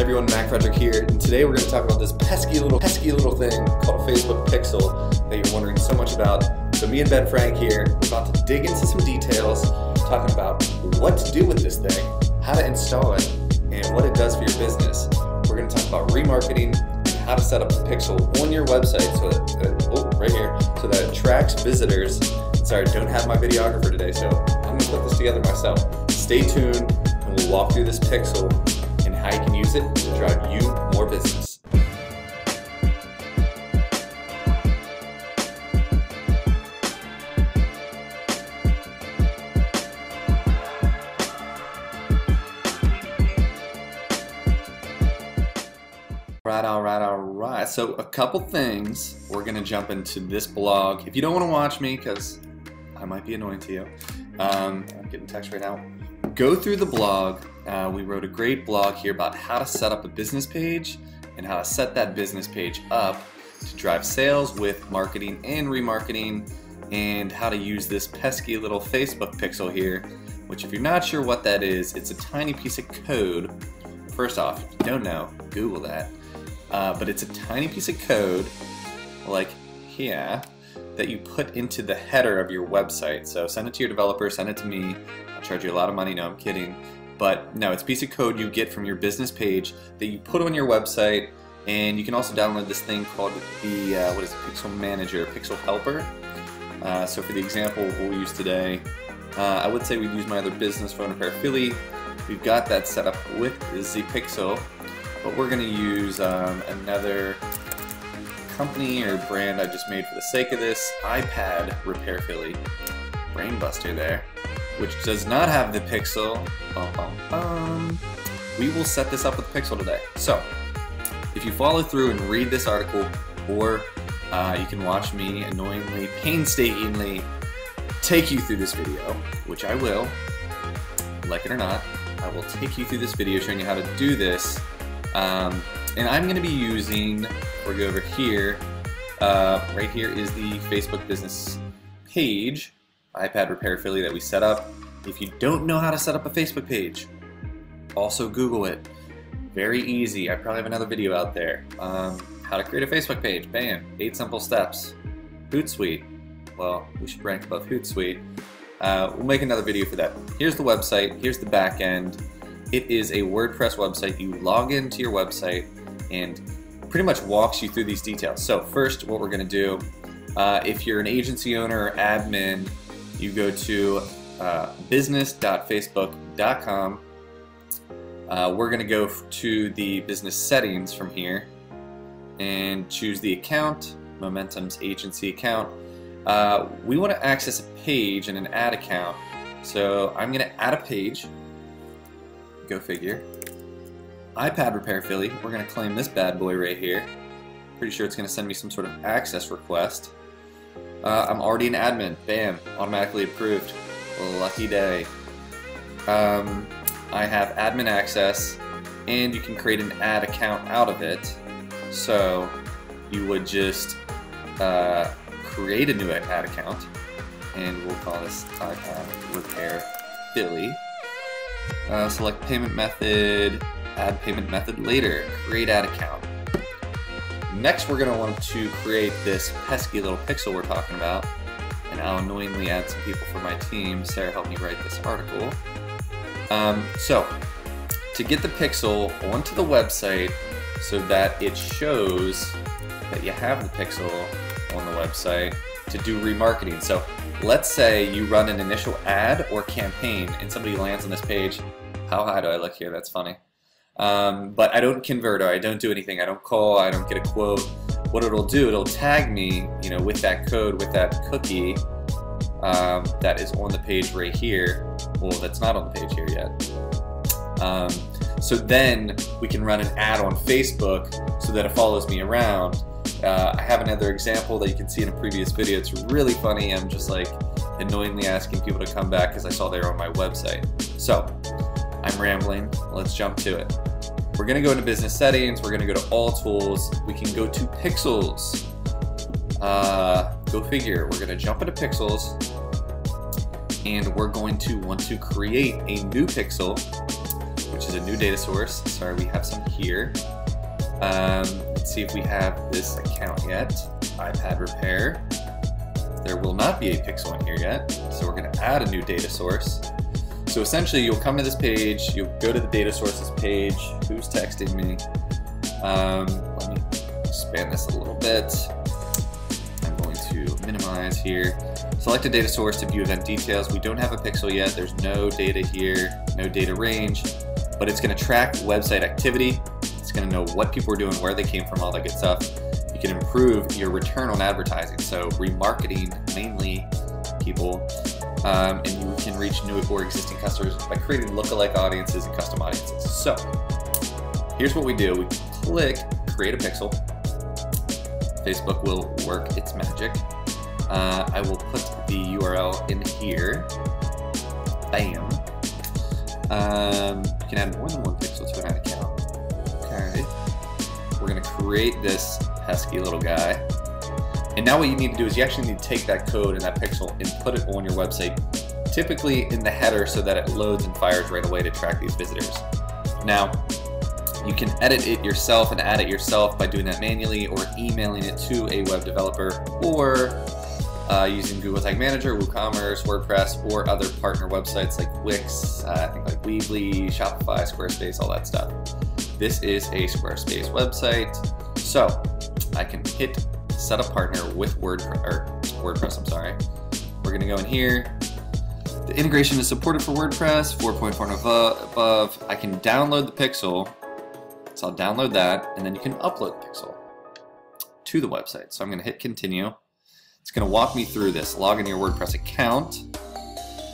everyone, Mac Frederick here, and today we're going to talk about this pesky little, pesky little thing called a Facebook Pixel that you're wondering so much about. So me and Ben Frank here, we're about to dig into some details, talking about what to do with this thing, how to install it, and what it does for your business. We're going to talk about remarketing, and how to set up a pixel on your website so that, uh, oh, right here, so that it tracks visitors. Sorry, I don't have my videographer today, so I'm going to put this together myself. Stay tuned, and we'll walk through this pixel how you can use it to drive you more business. Right, all right, all right. So a couple things. We're gonna jump into this blog. If you don't want to watch me, because I might be annoying to you, um, I'm getting text right now. Go through the blog. Uh, we wrote a great blog here about how to set up a business page and how to set that business page up to drive sales with marketing and remarketing, and how to use this pesky little Facebook pixel here. Which, if you're not sure what that is, it's a tiny piece of code. First off, if you don't know, Google that. Uh, but it's a tiny piece of code, like here, that you put into the header of your website. So send it to your developer, send it to me. Charge you a lot of money. No, I'm kidding. But no, it's a piece of code you get from your business page that you put on your website, and you can also download this thing called the uh, what is it, Pixel Manager, Pixel Helper. Uh, so for the example we'll use today, uh, I would say we'd use my other business phone repair Philly. We've got that set up with the Pixel but we're going to use um, another company or brand I just made for the sake of this, iPad Repair Philly. Brainbuster there, which does not have the Pixel. Bum, bum, bum. We will set this up with Pixel today. So, if you follow through and read this article, or uh, you can watch me annoyingly, painstakingly take you through this video, which I will, like it or not, I will take you through this video showing you how to do this um, and I'm going to be using, or go over here, uh, right here is the Facebook business page, iPad Repair Philly that we set up. If you don't know how to set up a Facebook page, also Google it. Very easy. I probably have another video out there. Um, how to create a Facebook page. Bam. Eight simple steps. Hootsuite. Well, we should rank above Hootsuite. Uh, we'll make another video for that. Here's the website. Here's the back end. It is a WordPress website. You log into your website and pretty much walks you through these details. So first, what we're going to do, uh, if you're an agency owner or admin, you go to uh, business.facebook.com. Uh, we're going to go to the business settings from here and choose the account, Momentum's agency account. Uh, we want to access a page and an ad account. So I'm going to add a page. Go figure. iPad Repair Philly, we're going to claim this bad boy right here. Pretty sure it's going to send me some sort of access request. Uh, I'm already an admin. Bam. Automatically approved. Lucky day. Um, I have admin access, and you can create an ad account out of it. So you would just uh, create a new ad account, and we'll call this iPad Repair Philly. Uh, select payment method, add payment method later, create ad account. Next, we're going to want to create this pesky little pixel we're talking about, and I'll annoyingly add some people for my team. Sarah helped me write this article. Um, so, to get the pixel onto the website so that it shows that you have the pixel on the website to do remarketing. So let's say you run an initial ad or campaign and somebody lands on this page. How high do I look here? That's funny. Um, but I don't convert or I don't do anything. I don't call, I don't get a quote. What it'll do, it'll tag me, you know, with that code, with that cookie um, that is on the page right here. Well, that's not on the page here yet. Um, so then we can run an ad on Facebook so that it follows me around uh, I have another example that you can see in a previous video. It's really funny. I'm just like annoyingly asking people to come back because I saw they were on my website. So I'm rambling. Let's jump to it. We're to go into business settings. We're to go to all tools. We can go to pixels. Uh, go figure. We're to jump into pixels and we're going to want to create a new pixel, which is a new data source. Sorry, we have some here. Um, let's see if we have this account yet. iPad repair. There will not be a pixel in here yet, so we're to add a new data source. So essentially, you'll come to this page, you'll go to the data sources page. Who's texting me? Um, let me expand this a little bit. I'm going to minimize here. Select a data source to view event details. We don't have a pixel yet. There's no data here, no data range, but it's going to track website activity. It's going to know what people are doing, where they came from, all that good stuff. You can improve your return on advertising. So remarketing mainly people, um, and you can reach new or existing customers by creating lookalike audiences and custom audiences. So here's what we do. We click create a pixel. Facebook will work its magic. Uh, I will put the URL in here. Bam. Um, you can add more than one pixel to an account. Okay. We're to create this pesky little guy. And now what you need to do is you actually need to take that code and that pixel and put it on your website, typically in the header so that it loads and fires right away to track these visitors. Now, you can edit it yourself and add it yourself by doing that manually or emailing it to a web developer or uh, using Google Tag Manager, WooCommerce, WordPress, or other partner websites like Wix, uh, I think like Weebly, Shopify, Squarespace, all that stuff. This is a Squarespace website, so I can hit set up partner with WordPress, or WordPress, I'm sorry. We're gonna go in here. The integration is supported for WordPress, 4.4 and above. I can download the pixel, so I'll download that, and then you can upload the pixel to the website. So I'm gonna hit continue. It's to walk me through this. Log in your WordPress account,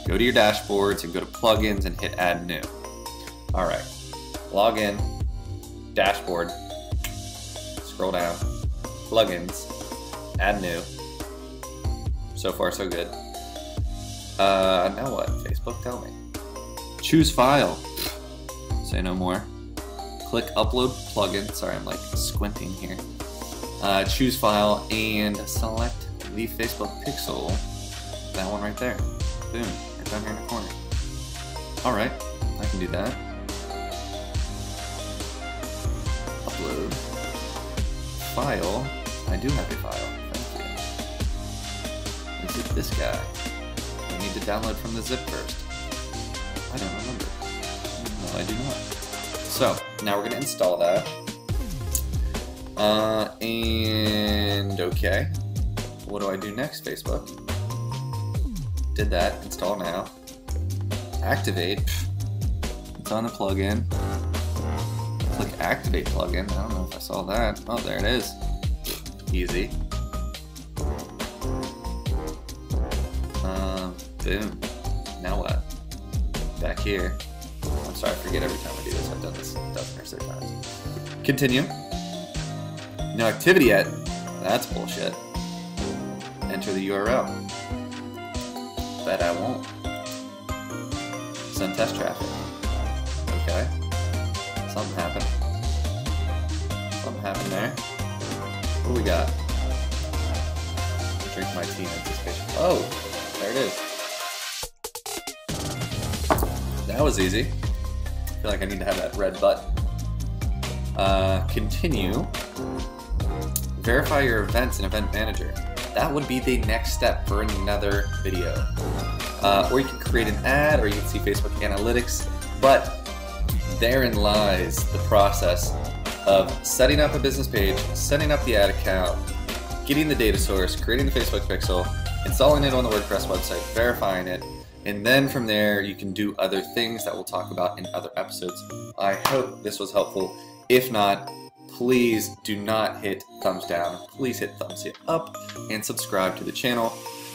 go to your dashboards, and go to plugins and hit add new. All right, log in, dashboard, scroll down, plugins, add new. So far, so good. Uh, now what? Facebook, tell me. Choose file. Say no more. Click upload plugin. Sorry, I'm like squinting here. Uh, choose file and select the Facebook pixel. That one right there. Boom. Right down here in the corner. Alright, I can do that. Upload. File. I do have a file. Thank you. Is it this guy? I need to download from the zip first. I don't remember. No, I do not. So, now we're going to install that. Uh, and okay. What do I do next, Facebook? Did that. Install now. Activate. It's on the plugin. Click Activate plugin. I don't know if I saw that. Oh, there it is. Easy. Um, boom. Now what? Back here. I'm sorry, I forget every time I do this. I've done this a dozen or so times. Continue. No activity yet. That's bullshit enter the URL. Bet I won't. Send test traffic. Okay. Something happened. Something happened there. What do we got? Drink my tea in anticipation. Oh, there it is. That was easy. I feel like I need to have that red button. Uh, continue. Verify your events in Event Manager that would be the next step for another video. Uh, or you can create an ad, or you can see Facebook Analytics, but therein lies the process of setting up a business page, setting up the ad account, getting the data source, creating the Facebook pixel, installing it on the WordPress website, verifying it, and then from there you can do other things that we'll talk about in other episodes. I hope this was helpful. If not, please do not hit thumbs down. Please hit thumbs up and subscribe to the channel.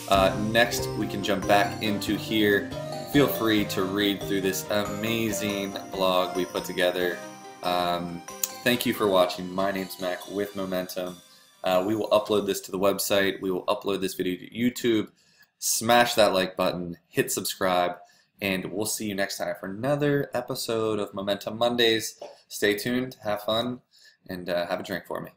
Uh, next, we can jump back into here. Feel free to read through this amazing blog we put together. Um, thank you for watching. My name's Mac with Momentum. Uh, we will upload this to the website. We will upload this video to YouTube. Smash that like button, hit subscribe, and we'll see you next time for another episode of Momentum Mondays. Stay tuned, have fun, and uh, have a drink for me.